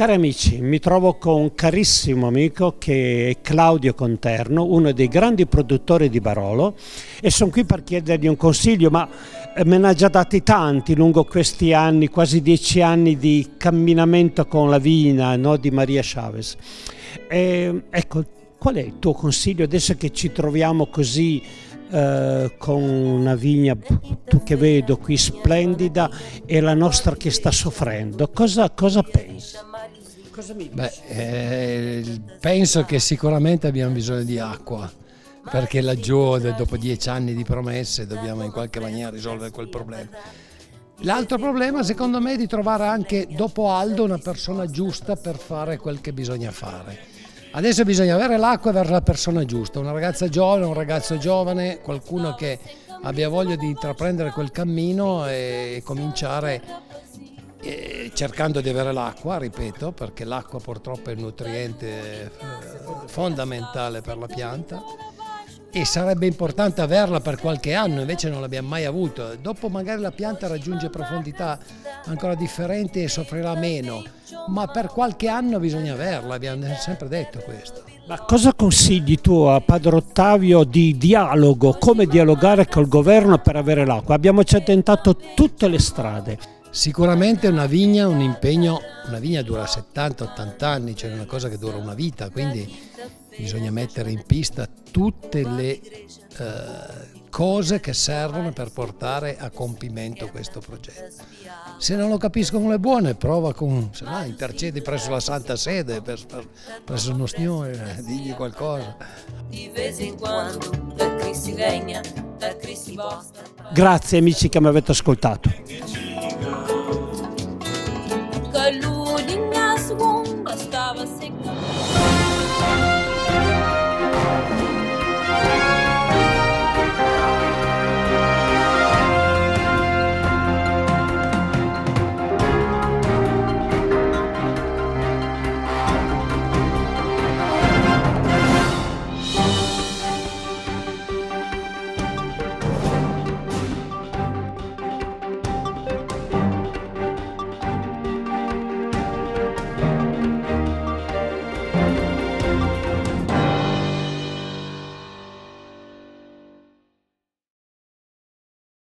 Cari amici, mi trovo con un carissimo amico che è Claudio Conterno, uno dei grandi produttori di Barolo e sono qui per chiedergli un consiglio, ma eh, me ne ha già dati tanti lungo questi anni, quasi dieci anni di camminamento con la vigna no, di Maria Chavez. E, ecco, qual è il tuo consiglio adesso che ci troviamo così eh, con una vigna che vedo qui splendida e la nostra che sta soffrendo? Cosa, cosa pensi? Cosa mi Beh, eh, penso che sicuramente abbiamo bisogno di acqua perché laggiù dopo dieci anni di promesse dobbiamo in qualche maniera risolvere quel problema. L'altro problema secondo me è di trovare anche dopo Aldo una persona giusta per fare quel che bisogna fare. Adesso bisogna avere l'acqua e avere la persona giusta, una ragazza giovane, un ragazzo giovane, qualcuno che abbia voglia di intraprendere quel cammino e cominciare eh, cercando di avere l'acqua, ripeto, perché l'acqua purtroppo è un nutriente eh, fondamentale per la pianta e sarebbe importante averla per qualche anno, invece non l'abbiamo mai avuto. Dopo magari la pianta raggiunge profondità ancora differenti e soffrirà meno, ma per qualche anno bisogna averla, abbiamo sempre detto questo. Ma cosa consigli tu a Padre Ottavio di dialogo, come dialogare col governo per avere l'acqua? Abbiamo già tentato tutte le strade. Sicuramente una vigna, un impegno, una vigna dura 70-80 anni, cioè una cosa che dura una vita, quindi bisogna mettere in pista tutte le eh, cose che servono per portare a compimento questo progetto. Se non lo capiscono le buone, prova con, se no, intercedi presso la Santa Sede, per, per, presso uno Signore, eh, digli qualcosa. Grazie amici che mi avete ascoltato.